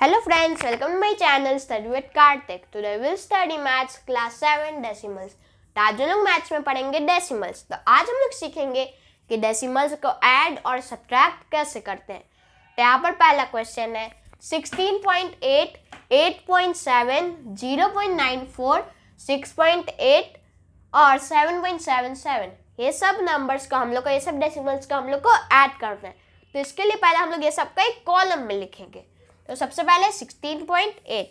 Hello friends, welcome to my channel Study with Karthik. Today we'll study maths class 7 decimals. तो आज हम लोग maths में पढ़ेंगे डेसिमल्स तो आज हम लोग सीखेंगे कि डेसिमल्स को ऐड और सब्ट्रैक्ट कैसे करते हैं। तो यहाँ पर पहला क्वेश्चन है 16.8, 8.7, 0.94, 6.8 और 7.77 ये सब नंबर्स को हम लोग को ये सब डेसिमल्स को हम लोग को ऐड करना है। तो इसके लिए पहले हम लोग ये सब का एक कॉलम में लिखेंगे। तो सबसे पहले 16.8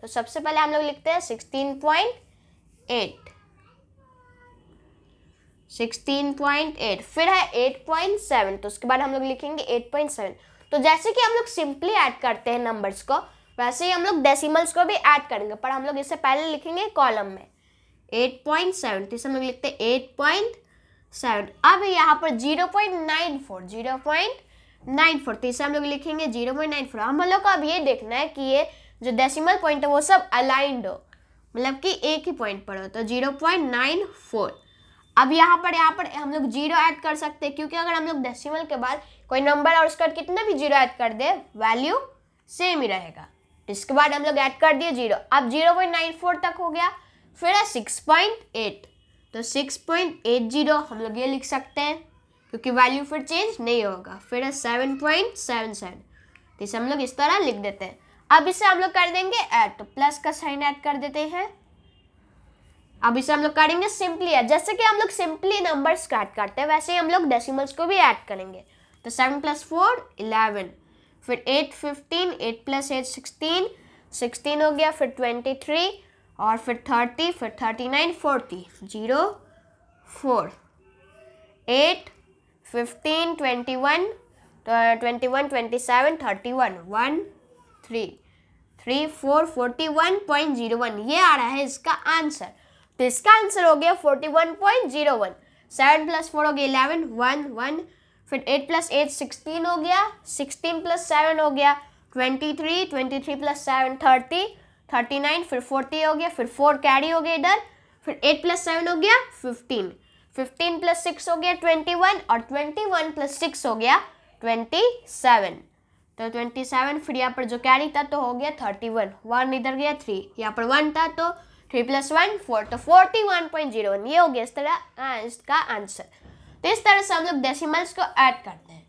तो सबसे पहले हम लोग लिखते हैं 16.8 16.8 फिर है 8.7 तो उसके बाद हम लोग लिखेंगे 8.7 तो जैसे कि हम लोग सिंपली ऐड करते हैं नंबर्स को, वैसे ही हम लोग डेसिमल्स को भी ऐड करेंगे, पर हम लोग इससे पहले लिखेंगे कॉलम में. 8.7 तो इसे हम लोग लिखते हैं 8.7 अब यहाँ पर 0.94 0. नाइन फोर तो इसे हम लोग लिखेंगे ज़ीरो पॉइंट नाइन फोर। हम लोग को अब ये देखना है कि ये जो डेसिमल पॉइंट है वो सब अलाइंड हो। मतलब कि एक ही पॉइंट पर हो तो ज़ीरो पॉइंट नाइन फोर। अब यहाँ पर यहाँ पर हम लोग ज़ीरो ऐड कर सकते हैं, क्योंकि अगर हम लोग डेसिमल के बाद कोई नंबर और उसका कितना भी ज़ीरो ऐड कर दे वैल्यू सेम ही रहेगा। इसके बाद हम लोग ऐड कर दिए ज़ीरो। अब ज़ीरो पॉइंट नाइन फोर तक हो गया, फिर है सिक्स पॉइंट एट तो सिक्स पॉइंट एट ज़ीरो हम लोग ये लिख सकते हैं। क्योंकि वैल्यू फिर चेंज नहीं होगा। फिर सेवन पॉइंट सेवन सेवन तो इसे हम लोग इस तरह लिख देते हैं। अब इसे हम लोग कर देंगे ऐड तो प्लस का साइन ऐड कर देते हैं। अब इसे हम लोग करेंगे सिंपली ऐड जैसे कि हम लोग सिंपली नंबर्स ऐड करते हैं, वैसे ही हम लोग डेसिमल्स को भी ऐड करेंगे। तो सेवन प्लस फोर इलेवन फिर eight fifteen eight plus eight sixteen sixteen हो गया, फिर ट्वेंटी थ्री और फिर थर्टी फिर thirty nine forty zero four eight fifteen twenty one twenty one twenty seven thirty one one three three four forty one point zero one ये आ रहा है इसका आंसर तो इसका आंसर हो गया forty one point zero one seven plus four हो गया इलेवन वन वन फिर एट प्लस एट सिक्सटीन हो गया. सिक्सटीन प्लस सेवन हो गया. Twenty three twenty three plus seven thirty thirty nine फिर फोर्टी हो गया. फिर फोर कैरी हो गया इधर. फिर एट प्लस सेवन हो गया. फिफ्टीन फिफ्टीन प्लस सिक्स हो गया ट्वेंटी वन और ट्वेंटी वन प्लस सिक्स हो गया ट्वेंटी सेवन तो ट्वेंटी सेवन फिर यहाँ पर जो कैरी था तो हो गया थर्टी वन वन इधर गया थ्री यहाँ पर वन था तो थ्री प्लस वन फोर तो फोर्टी वन पॉइंट ज़ीरो ये हो गया इस तरह इसका आंसर तो इस तरह से हम लोग डेसिमल्स को ऐड करते हैं।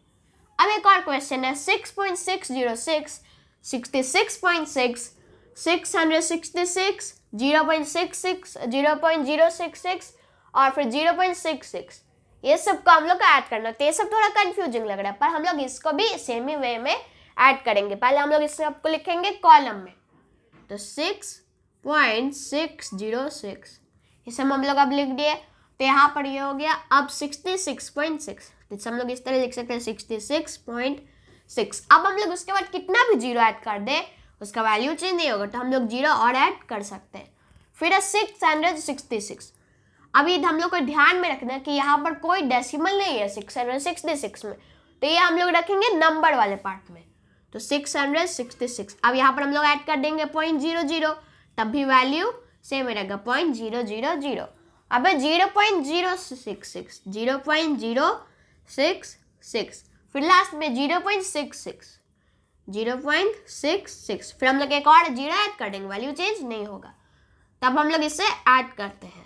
अब एक और क्वेश्चन है six point six zero six sixty six point six six hundred sixty six zero point six six zero point zero six six और फिर ज़ीरो पॉइंट सिक्स सिक्स ये सबको हम लोग को ऐड करना तो ये सब थोड़ा कंफ्यूजिंग लग रहा है, पर हम लोग इसको भी सेम ही वे में ऐड करेंगे। पहले हम लोग इस सबको लिखेंगे कॉलम में। तो six point six zero six ये सब हम लोग अब लिख दिए। तो यहाँ पर ये हो गया, अब सिक्सटी सिक्स पॉइंट सिक्स तो हम लोग इस तरह लिख सकते हैं सिक्सटी सिक्स पॉइंट सिक्स अब हम लोग उसके बाद कितना भी ज़ीरो ऐड कर दें, उसका वैल्यू चेंज नहीं होगा तो हम लोग ज़ीरो और ऐड कर सकते हैं। फिर है सिक्स हंड्रेड सिक्सटी सिक्स अभी हम लोग को ध्यान में रखना कि यहाँ पर कोई डेसिमल नहीं है सिक्स हंड्रेड सिक्सटी सिक्स में। तो ये हम लोग रखेंगे नंबर वाले पार्ट में। तो सिक्स हंड्रेड सिक्सटी सिक्स अब यहाँ पर हम लोग ऐड कर देंगे पॉइंट ज़ीरो ज़ीरो तब भी वैल्यू सेम रहेगा पॉइंट ज़ीरो ज़ीरो ज़ीरो अब zero point zero six six zero point zero six six फिर लास्ट में zero point six six zero point six six फिर हम लोग एक और ज़ीरो ऐड कर देंगे। वैल्यू चेंज नहीं होगा। तब हम लोग इसे ऐड करते हैं।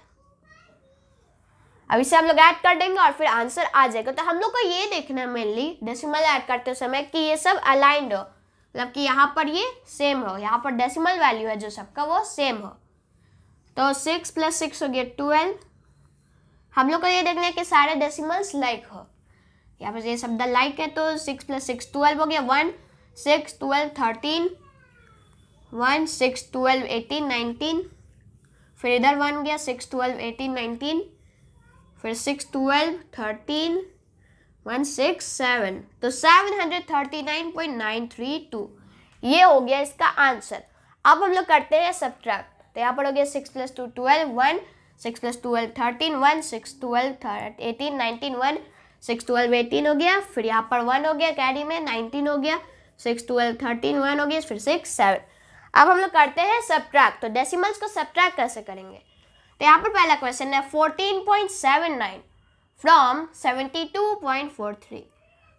अब इसे हम लोग ऐड कर देंगे और फिर आंसर आ जाएगा। तो हम लोग को ये देखना है मेनली डेसिमल ऐड करते समय कि ये सब अलाइंड हो। मतलब कि यहाँ पर ये सेम हो। यहाँ पर डेसिमल वैल्यू है जो सबका, वो सेम हो। तो सिक्स प्लस सिक्स हो गया ट्वेल्व हम लोग को ये देखना है कि सारे डेसिमल्स लाइक हो। यहाँ पर ये शब्द लाइक है तो सिक्स प्लस सिक्स ट्वेल्व हो गया one six twelve thirteen one six twelve eighteen nineteen फिर इधर वन गया सिक्स ट्वेल्व एटीन नाइनटीन फिर six twelve thirteen one six seven तो seven hundred thirty nine point nine three two ये हो गया इसका आंसर अब हम लोग करते हैं सब्ट्रैक्ट तो यहाँ पर हो गया six plus two twelve one six plus twelve thirteen one six twelve eighteen nineteen one six twelve eighteen हो गया. फिर यहाँ पर वन हो गया कैरी में नाइनटीन हो गया. सिक्स ट्वेल्व थर्टीन वन हो गया, फिर सिक्स सेवन अब हम लोग करते हैं सब्ट्रैक्ट तो डेसिमल्स को सब्ट्रैक्ट कैसे करेंगे? तो यहाँ पर पहला क्वेश्चन है 14.79 फ्रॉम 72.43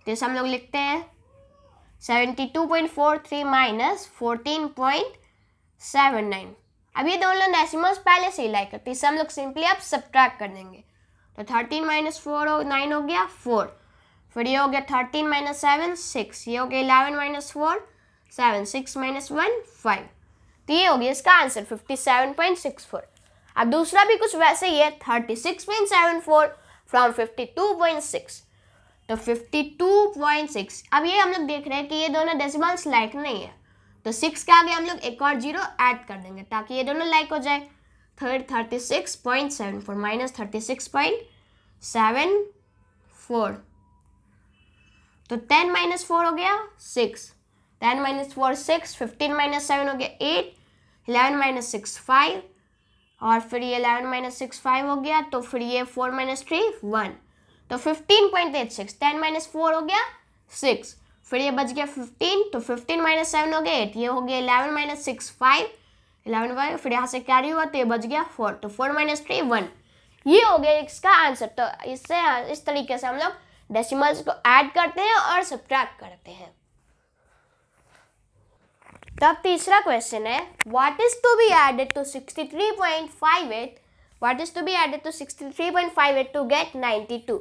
तो इसे हम लोग लिखते हैं। Seventy two point four three minus fourteen point seven nine अब ये दोनों डेसिमल्स पहले से ही लाइक करते इससे हम लोग सिंपली अब सब्ट्रैक्ट कर देंगे। तो थर्टीन माइनस फोर हो नाइन हो गया फोर फिर ये हो गया थर्टीन माइनस सेवन सिक्स ये हो गया eleven minus four seven six minus one five तो ये हो गया इसका answer fifty seven point six four अब दूसरा भी कुछ वैसे ही है thirty six point seven four from fifty two point six तो फिफ्टी टू पॉइंट सिक्स अब ये हम लोग देख रहे हैं कि ये दोनों डेसिमल्स लाइक नहीं है। तो सिक्स के आगे हम लोग एक और ज़ीरो ऐड कर देंगे ताकि ये दोनों लाइक हो जाए। Third thirty six point seven four minus thirty six point seven four तो टेन माइनस फोर हो गया six ten minus four six fifteen minus seven हो गया eight eleven minus six five और फिर ये इलेवन माइनस सिक्स फाइव हो गया तो फिर ये फोर माइनस थ्री वन तो fifteen point eight six ten minus four हो गया सिक्स फिर ये बच गया फिफ्टीन तो फिफ्टीन माइनस सेवन हो गया एट ये हो गया eleven minus six five eleven five फिर यहाँ से कैरी हुआ तो ये बच गया फोर तो फोर माइनस थ्री वन ये हो गया इसका आंसर तो इससे, इस तरीके से हम लोग डेसिमल्स को ऐड करते हैं और सब्ट्रैक्ट करते हैं। तब तीसरा क्वेश्चन है what is to be added to 63.58 what is to be added to 63.58 to get 92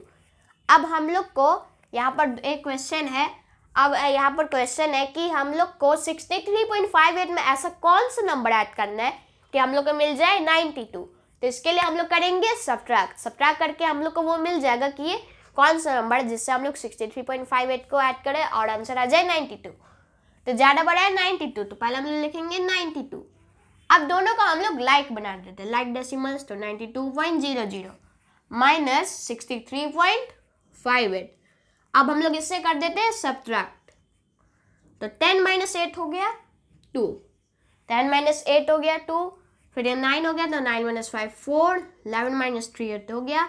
अब हम लोग को यहाँ पर एक क्वेश्चन है। अब यहाँ पर क्वेश्चन है कि हम लोग को 63.58 में ऐसा कौन सा नंबर ऐड करना है कि हम लोग को मिल जाए 92 तो इसके लिए हम लोग करेंगे सब्ट्रैक्ट सब्ट्रैक्ट करके हम लोग को वो मिल जाएगा कि ये कौन सा नंबर है जिससे हम लोग 63.58 को ऐड करें और आंसर आ जाए 92 तो ज़्यादा बड़ा है 92 तो पहले हम लोग लिखेंगे 92 अब दोनों को हम लोग लाइक बना देते हैं। लाइक डेसिमल्स तो 92.00 minus sixty three point five eight. अब हम लोग इससे कर देते हैं सब्ट्रैक्ट तो टेन माइनस एट हो गया टू। टेन माइनस एट हो गया टू, फिर ये नाइन हो गया तो nine minus five four eleven minus three eight हो गया,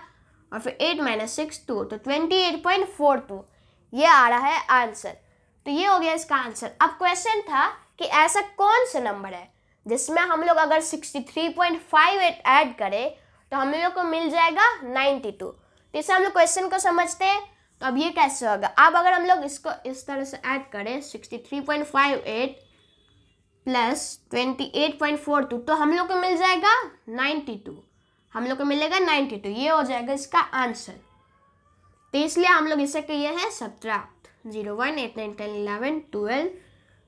और फिर एट माइनस सिक्स टू तो twenty eight point four two. ये आ रहा है आंसर तो ये हो गया इसका आंसर। अब क्वेश्चन था कि ऐसा कौन सा नंबर है, जिसमें हम लोग अगर sixty three point five eight add करें तो हम लोग को मिल जाएगा नाइन्टी टू तो इससे हम लोग क्वेश्चन को समझते हैं। तो अब ये कैसे होगा? अब अगर हम लोग इसको इस तरह से ऐड करें sixty three point five eight plus twenty eight point four two तो हम लोग को मिल जाएगा नाइन्टी टू हम लोग को मिलेगा नाइन्टी टू ये हो जाएगा इसका आंसर। तो इसलिए हम लोग इसे कहिए हैं subtract zero one eight nine ten eleven twelve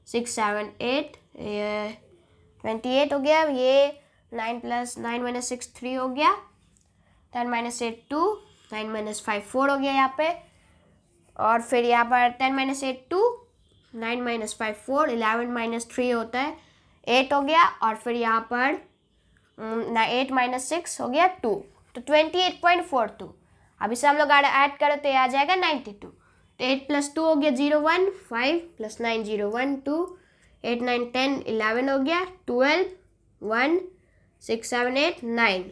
six seven eight twenty eight हो गया ये nine plus nine minus six three हो गया ten minus eight two nine minus five four हो गया यहाँ पे, और फिर यहाँ पर ten minus eight two nine minus five four eleven minus three होता है एट हो गया, और फिर यहाँ पर एट माइनस सिक्स हो गया टू तो twenty eight point four two अब इसे हम लोग ऐड करें तो ये आ जाएगा ninety two eight plus two हो गया zero one, five plus nine zero one, two. Eight, nine, ten, eleven हो गया twelve, one, six, seven, eight, nine.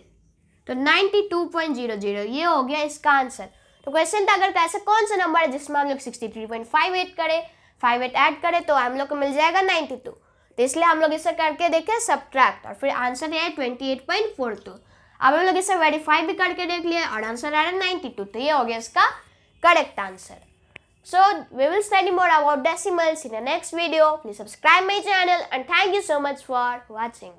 तो ninety two point zero zero, ये हो गया इसका आंसर। तो क्वेश्चन था, अगर ऐसा कौन सा नंबर है जिसमें हम लोग sixty three point five eight करें, फाइव एट ऐड करें तो हम लोग को मिल जाएगा नाइन्टी टू। तो इसलिए हम लोग इसे करके देखें सब्ट्रैक्ट और फिर आंसर है twenty eight point four two. अब हम लोग इसे वेरीफाई भी करके देख लिया और आंसर आ रहा है नाइन्टी टू। तो ये हो गया इसका correct answer So we will study more about decimals in the next video. Please subscribe my channel and thank you so much for watching.